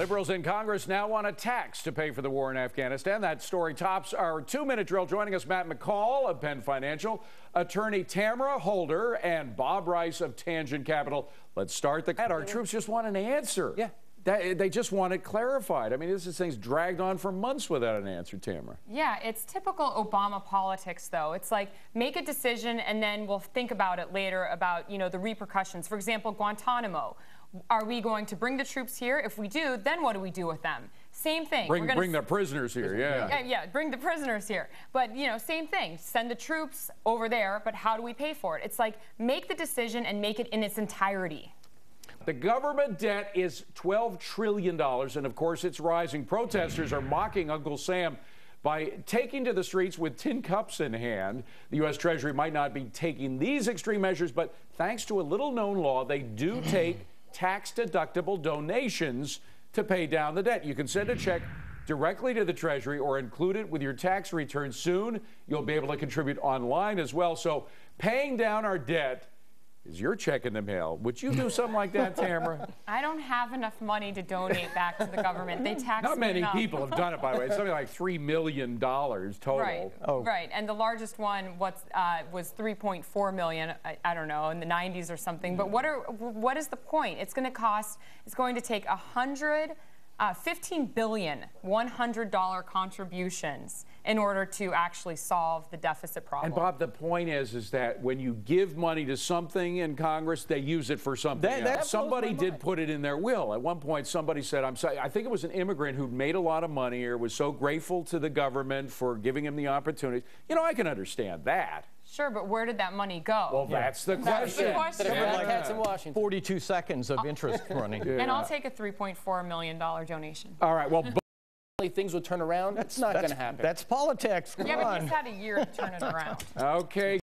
Liberals in Congress now want a tax to pay for the war in Afghanistan. That story tops our two minute drill. Joining us, Matt McCall of Penn Financial, attorney Tamara Holder, and Bob Rice of Tangent Capital. Let's start the. Our troops just want an answer. Yeah. That, they just want it clarified. I mean, this is things dragged on for months without an answer, Tamara. Yeah, it's typical Obama politics, though. It's like make a decision and then we'll think about it later about you know the repercussions. For example, Guantanamo. Are we going to bring the troops here? If we do, then what do we do with them? Same thing. Bring, bring the prisoners here, yeah. yeah. Yeah, bring the prisoners here. But, you know, same thing. Send the troops over there, but how do we pay for it? It's like make the decision and make it in its entirety. The government debt is $12 trillion, and of course it's rising. Protesters are mocking Uncle Sam by taking to the streets with tin cups in hand. The U.S. Treasury might not be taking these extreme measures, but thanks to a little known law, they do take tax deductible donations to pay down the debt. You can send a check directly to the Treasury or include it with your tax return soon. You'll be able to contribute online as well. So, paying down our debt is your check in the mail. Would you do something like that, Tamara? I don't have enough money to donate back to the government. They tax Not many enough. people have done it, by the way. It's something like three million dollars total. Right. Oh. Right. And the largest one what's, uh, was 3.4 million. I, I, don't know in the 90s or something. But what are what is the point? It's going to cost. It's going to take a hundred uh, 15 billion $100 contributions in order to actually solve the deficit problem. And Bob, the point is, is that when you give money to something in Congress, they use it for something that, else. That somebody did put it in their will. At one point, somebody said, "I'm sorry." I think it was an immigrant who made a lot of money or was so grateful to the government for giving him the opportunity. You know, I can understand that. Sure, but where did that money go? Well, yeah. that's the question. That's the question. Yeah. in Washington. 42 seconds of oh. interest running. Yeah. And I'll take a $3.4 million donation. All right, well, things would turn around. That's not going to happen. That's politics. Come yeah, on. but he's had a year to turn it around. okay.